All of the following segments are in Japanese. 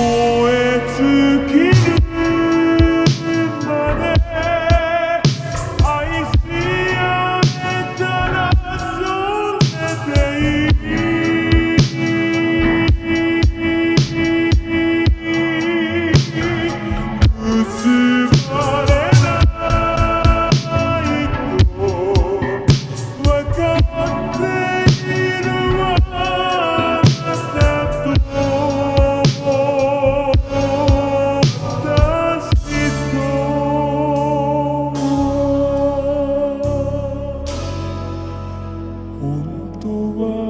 え尽 junto a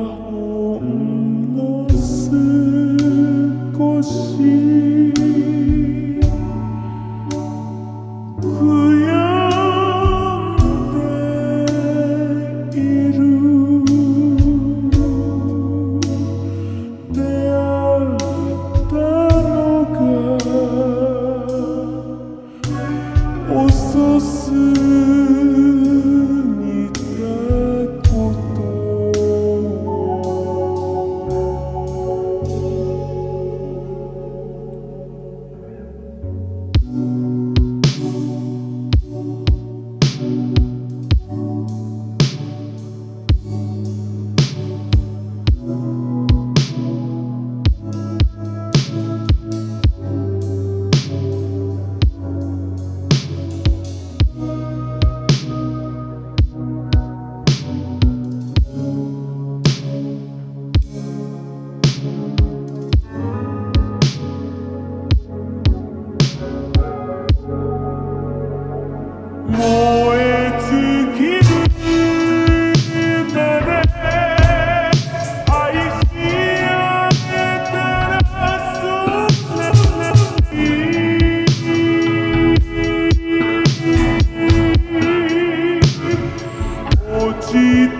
ci